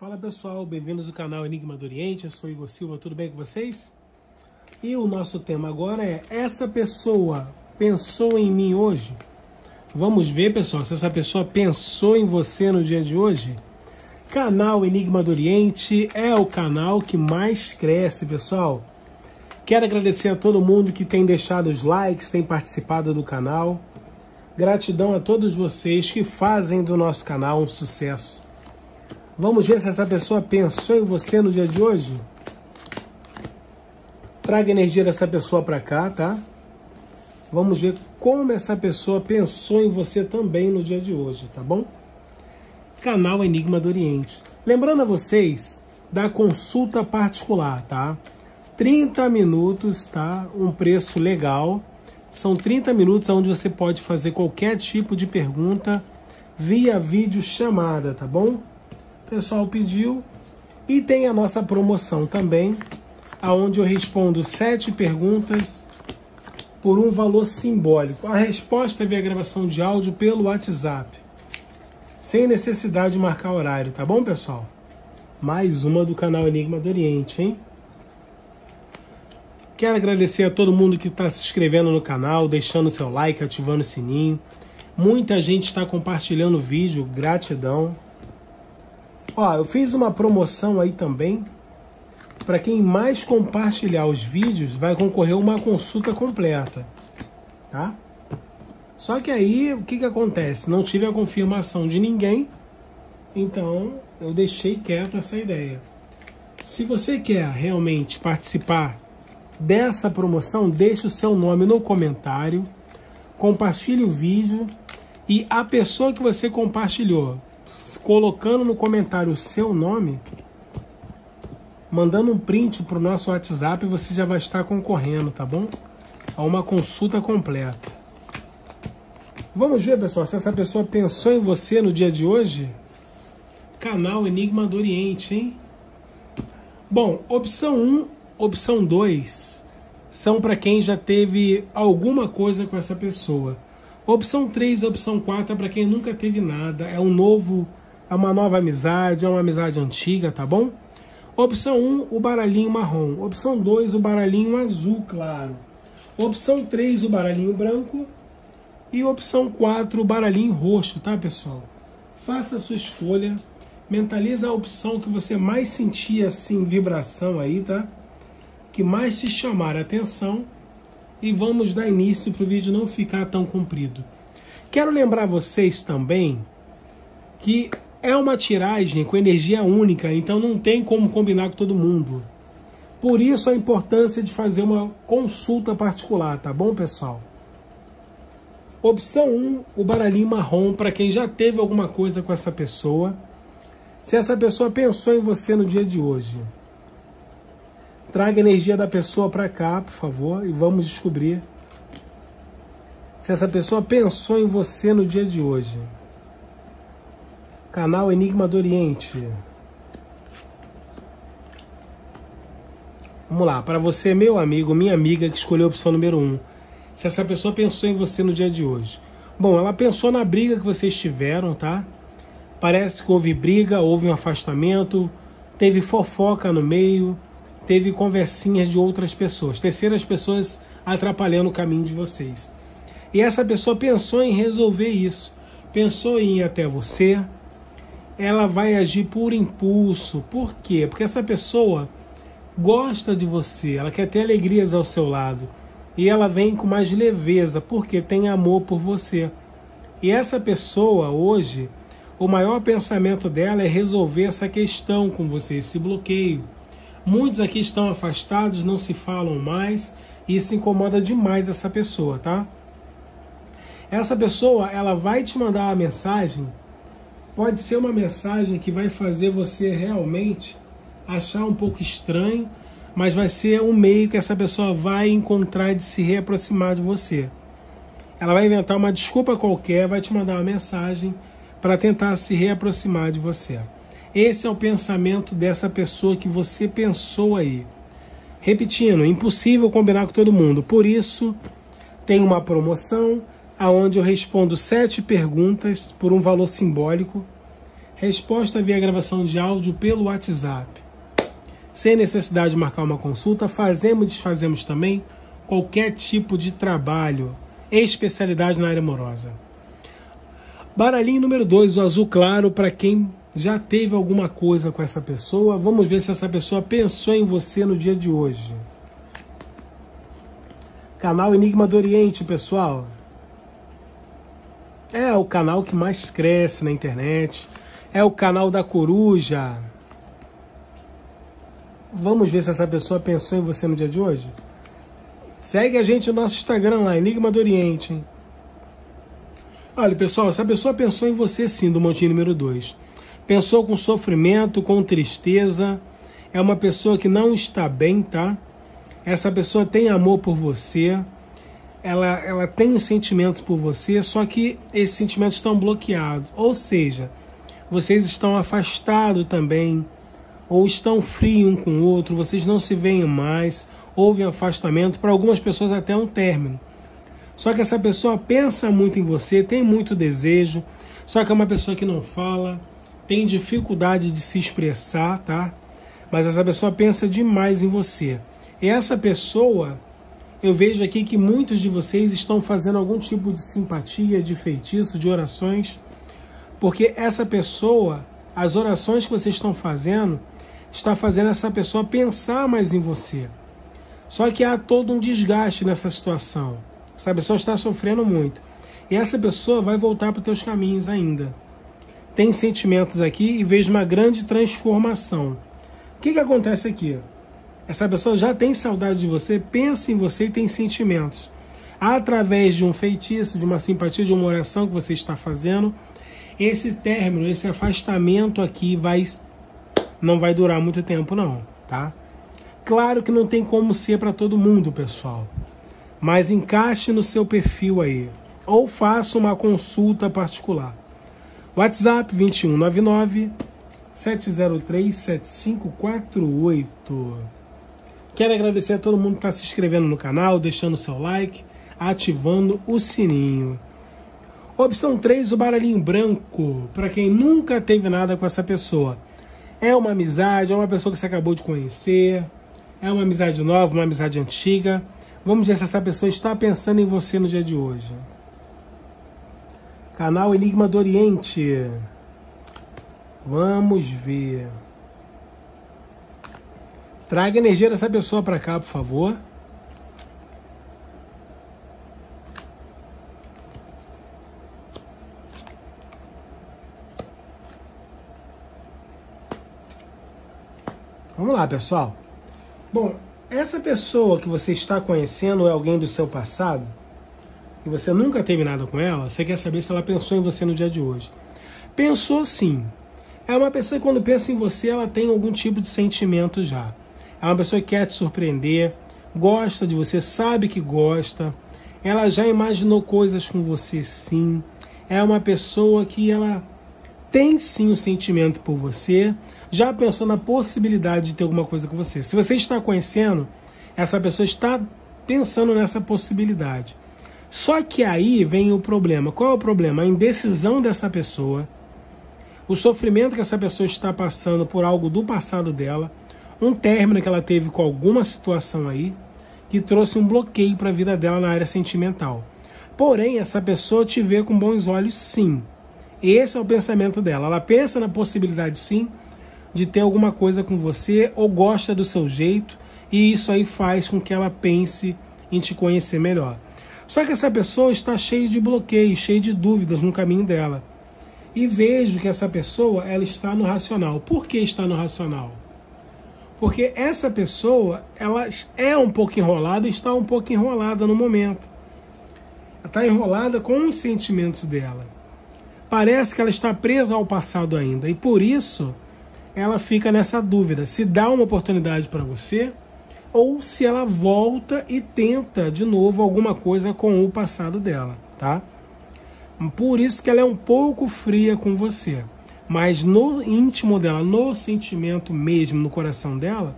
Fala pessoal, bem-vindos ao canal Enigma do Oriente, eu sou Igor Silva, tudo bem com vocês? E o nosso tema agora é Essa pessoa pensou em mim hoje? Vamos ver pessoal, se essa pessoa pensou em você no dia de hoje? Canal Enigma do Oriente é o canal que mais cresce pessoal. Quero agradecer a todo mundo que tem deixado os likes, tem participado do canal. Gratidão a todos vocês que fazem do nosso canal um sucesso. Vamos ver se essa pessoa pensou em você no dia de hoje? Traga a energia dessa pessoa para cá, tá? Vamos ver como essa pessoa pensou em você também no dia de hoje, tá bom? Canal Enigma do Oriente. Lembrando a vocês da consulta particular, tá? 30 minutos, tá? Um preço legal. São 30 minutos onde você pode fazer qualquer tipo de pergunta via vídeo chamada, tá bom? Pessoal pediu. E tem a nossa promoção também, aonde eu respondo sete perguntas por um valor simbólico. A resposta é via gravação de áudio pelo WhatsApp, sem necessidade de marcar horário, tá bom, pessoal? Mais uma do canal Enigma do Oriente, hein? Quero agradecer a todo mundo que está se inscrevendo no canal, deixando seu like, ativando o sininho. Muita gente está compartilhando o vídeo, gratidão. Ó, eu fiz uma promoção aí também. Para quem mais compartilhar os vídeos, vai concorrer uma consulta completa, tá? Só que aí, o que que acontece? Não tive a confirmação de ninguém, então eu deixei quieta essa ideia. Se você quer realmente participar dessa promoção, deixe o seu nome no comentário, compartilhe o vídeo e a pessoa que você compartilhou colocando no comentário o seu nome, mandando um print para o nosso WhatsApp, você já vai estar concorrendo, tá bom? A uma consulta completa. Vamos ver, pessoal, se essa pessoa pensou em você no dia de hoje? Canal Enigma do Oriente, hein? Bom, opção 1, opção 2 são para quem já teve alguma coisa com essa pessoa. Opção 3 e opção 4 é para quem nunca teve nada, é um novo é uma nova amizade, é uma amizade antiga, tá bom? Opção 1, o baralhinho marrom. Opção 2, o baralhinho azul claro. Opção 3, o baralhinho branco. E opção 4, o baralhinho roxo, tá, pessoal? Faça a sua escolha. Mentaliza a opção que você mais sentir assim vibração aí, tá? Que mais te chamar a atenção. E vamos dar início para o vídeo não ficar tão comprido. Quero lembrar vocês também que é uma tiragem com energia única, então não tem como combinar com todo mundo. Por isso a importância de fazer uma consulta particular, tá bom, pessoal? Opção 1, o baralhinho marrom, para quem já teve alguma coisa com essa pessoa. Se essa pessoa pensou em você no dia de hoje. Traga a energia da pessoa para cá, por favor, e vamos descobrir se essa pessoa pensou em você no dia de hoje. Canal Enigma do Oriente. Vamos lá, para você, meu amigo, minha amiga que escolheu a opção número 1. Um, se essa pessoa pensou em você no dia de hoje. Bom, ela pensou na briga que vocês tiveram, tá? Parece que houve briga, houve um afastamento, teve fofoca no meio, teve conversinhas de outras pessoas, terceiras pessoas atrapalhando o caminho de vocês. E essa pessoa pensou em resolver isso. Pensou em ir até você, ela vai agir por impulso. Por quê? Porque essa pessoa gosta de você, ela quer ter alegrias ao seu lado. E ela vem com mais leveza, porque tem amor por você. E essa pessoa, hoje, o maior pensamento dela é resolver essa questão com você, esse bloqueio. Muitos aqui estão afastados, não se falam mais, e isso incomoda demais essa pessoa, tá? Essa pessoa, ela vai te mandar uma mensagem pode ser uma mensagem que vai fazer você realmente achar um pouco estranho, mas vai ser um meio que essa pessoa vai encontrar de se reaproximar de você. Ela vai inventar uma desculpa qualquer, vai te mandar uma mensagem para tentar se reaproximar de você. Esse é o pensamento dessa pessoa que você pensou aí. Repetindo, impossível combinar com todo mundo. Por isso, tem uma promoção aonde eu respondo sete perguntas por um valor simbólico. Resposta via gravação de áudio pelo WhatsApp. Sem necessidade de marcar uma consulta, fazemos e desfazemos também qualquer tipo de trabalho, especialidade na área amorosa. Baralhinho número 2, o azul claro, para quem já teve alguma coisa com essa pessoa. Vamos ver se essa pessoa pensou em você no dia de hoje. Canal Enigma do Oriente, pessoal. É o canal que mais cresce na internet. É o canal da coruja. Vamos ver se essa pessoa pensou em você no dia de hoje? Segue a gente no nosso Instagram lá, Enigma do Oriente. Hein? Olha, pessoal, essa pessoa pensou em você sim, do montinho número 2. Pensou com sofrimento, com tristeza. É uma pessoa que não está bem, tá? Essa pessoa tem amor por você. Ela, ela tem os sentimentos por você, só que esses sentimentos estão bloqueados. Ou seja, vocês estão afastados também, ou estão frios um com o outro, vocês não se veem mais, houve afastamento, para algumas pessoas até um término. Só que essa pessoa pensa muito em você, tem muito desejo, só que é uma pessoa que não fala, tem dificuldade de se expressar, tá? Mas essa pessoa pensa demais em você. E essa pessoa, eu vejo aqui que muitos de vocês estão fazendo algum tipo de simpatia, de feitiço, de orações, porque essa pessoa, as orações que vocês estão fazendo, está fazendo essa pessoa pensar mais em você. Só que há todo um desgaste nessa situação. Essa pessoa está sofrendo muito. E essa pessoa vai voltar para os teus caminhos ainda tem sentimentos aqui e vejo uma grande transformação. O que, que acontece aqui? Essa pessoa já tem saudade de você, pensa em você e tem sentimentos. Através de um feitiço, de uma simpatia, de uma oração que você está fazendo, esse término, esse afastamento aqui vai não vai durar muito tempo não, tá? Claro que não tem como ser para todo mundo, pessoal. Mas encaixe no seu perfil aí ou faça uma consulta particular. WhatsApp 2199 703 7548. Quero agradecer a todo mundo que está se inscrevendo no canal, deixando seu like, ativando o sininho. Opção 3, o baralhinho branco, para quem nunca teve nada com essa pessoa. É uma amizade, é uma pessoa que você acabou de conhecer, é uma amizade nova, uma amizade antiga. Vamos ver se essa pessoa está pensando em você no dia de hoje. Canal Enigma do Oriente. Vamos ver. Traga a energia dessa pessoa para cá, por favor. Vamos lá, pessoal. Bom, essa pessoa que você está conhecendo é alguém do seu passado? e você nunca teve nada com ela, você quer saber se ela pensou em você no dia de hoje. Pensou sim. É uma pessoa que quando pensa em você, ela tem algum tipo de sentimento já. É uma pessoa que quer te surpreender, gosta de você, sabe que gosta. Ela já imaginou coisas com você sim. É uma pessoa que ela tem sim o um sentimento por você, já pensou na possibilidade de ter alguma coisa com você. Se você está conhecendo, essa pessoa está pensando nessa possibilidade. Só que aí vem o problema. Qual é o problema? A indecisão dessa pessoa, o sofrimento que essa pessoa está passando por algo do passado dela, um término que ela teve com alguma situação aí, que trouxe um bloqueio para a vida dela na área sentimental. Porém, essa pessoa te vê com bons olhos, sim. Esse é o pensamento dela. Ela pensa na possibilidade, sim, de ter alguma coisa com você ou gosta do seu jeito, e isso aí faz com que ela pense em te conhecer melhor. Só que essa pessoa está cheia de bloqueios, cheia de dúvidas no caminho dela. E vejo que essa pessoa ela está no racional. Por que está no racional? Porque essa pessoa ela é um pouco enrolada e está um pouco enrolada no momento. Ela está enrolada com os sentimentos dela. Parece que ela está presa ao passado ainda. E por isso ela fica nessa dúvida. Se dá uma oportunidade para você, ou se ela volta e tenta de novo alguma coisa com o passado dela, tá? Por isso que ela é um pouco fria com você. Mas no íntimo dela, no sentimento mesmo, no coração dela,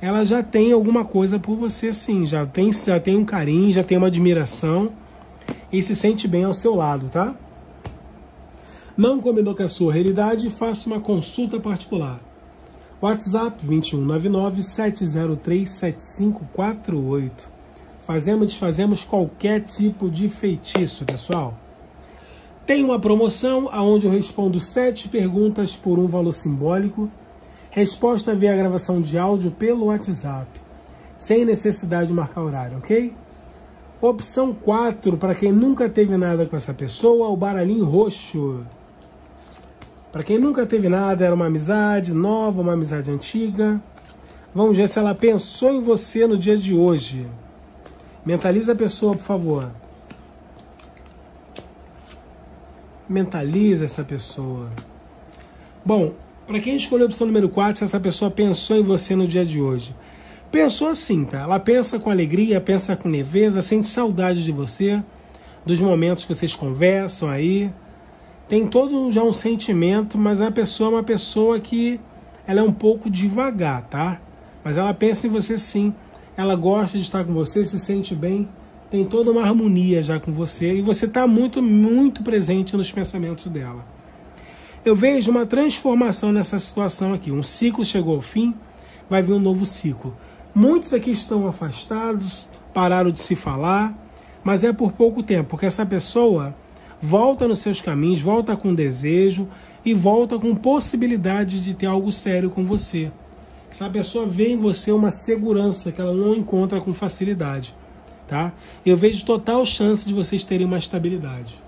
ela já tem alguma coisa por você sim, já tem, já tem um carinho, já tem uma admiração e se sente bem ao seu lado, tá? Não combinou com a sua realidade? Faça uma consulta particular. WhatsApp 2199 703 7548. Fazemos, desfazemos qualquer tipo de feitiço, pessoal. Tem uma promoção onde eu respondo sete perguntas por um valor simbólico. Resposta via gravação de áudio pelo WhatsApp, sem necessidade de marcar horário, ok? Opção 4, para quem nunca teve nada com essa pessoa, o baralhinho roxo. Para quem nunca teve nada, era uma amizade nova, uma amizade antiga. Vamos ver se ela pensou em você no dia de hoje. Mentaliza a pessoa, por favor. Mentaliza essa pessoa. Bom, para quem escolheu a opção número 4, se essa pessoa pensou em você no dia de hoje. Pensou assim, tá? Ela pensa com alegria, pensa com leveza, sente saudade de você, dos momentos que vocês conversam aí. Tem todo já um sentimento, mas a pessoa é uma pessoa que ela é um pouco devagar, tá? Mas ela pensa em você sim ela gosta de estar com você, se sente bem, tem toda uma harmonia já com você e você está muito, muito presente nos pensamentos dela. Eu vejo uma transformação nessa situação aqui. Um ciclo chegou ao fim, vai vir um novo ciclo. Muitos aqui estão afastados, pararam de se falar, mas é por pouco tempo, porque essa pessoa volta nos seus caminhos, volta com desejo e volta com possibilidade de ter algo sério com você. Essa pessoa vê em você uma segurança que ela não encontra com facilidade, tá? Eu vejo total chance de vocês terem uma estabilidade.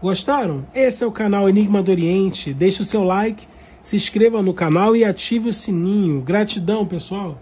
Gostaram? Esse é o canal Enigma do Oriente. Deixe o seu like, se inscreva no canal e ative o sininho. Gratidão, pessoal!